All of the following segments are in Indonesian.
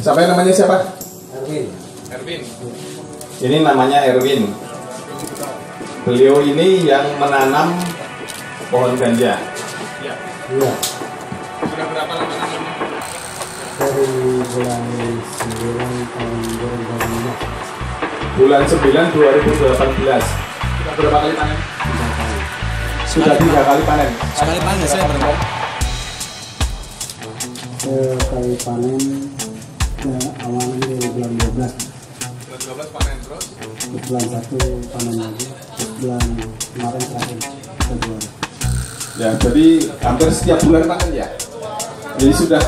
Siapa yang namanya siapa? Erwin. Erwin. Ini namanya Erwin. Beliau ini yang menanam pohon ganja. Ya. Iya. Sudah berapa lama nanamnya? Dari bulan 9 tahun 2015 Bulan 9 2018. Sudah berapa kali panen? tiga tahun. Sudah tiga kali panen. Sekali panen saya berapa? Sekali panen awalnya dari bulan 12 Bulan 12 panen terus. Terus bulan satu panen lagi Terus bulan kemarin terakhir Februari Ya, jadi hampir setiap bulan panen ya. Jadi sudah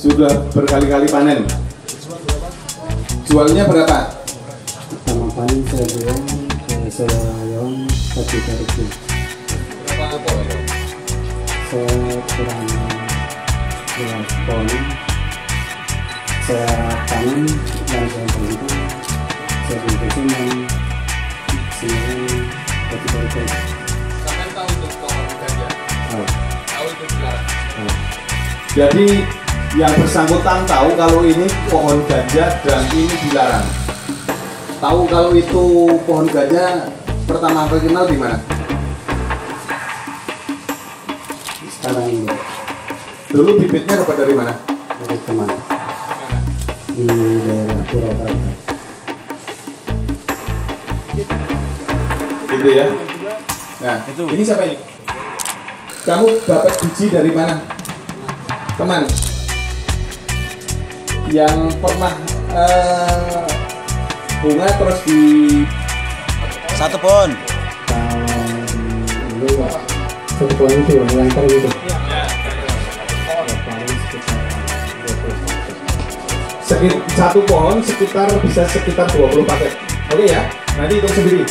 sudah berkali-kali panen. Jualnya berapa? Pertama panen saya jual ke Serayon satu juta rupiah Berapa pohon? Saya kurang pohon Saya panen dan dan semuanya satu juta rupiah Sampai tahu untuk pohon ganja. Tahu itu dilarang. Jadi yang bersangkutan tahu kalau ini pohon ganja dan ini dilarang. Tahu kalau itu pohon ganja pertama kali kenal di mana? Sekarang ini Dulu bibitnya dapat dari mana? dari teman di daerah Purwakarta Gitu ya. Nah, Itu. ini siapa ini? Kamu dapat biji dari mana? Teman yang pernah eh, bunga terus di Satu pohon. satu pohon itu yang lengkar gitu paling sekit, satu pohon sekitar bisa sekitar 20 paket. Oke okay, ya nanti hitung sendiri.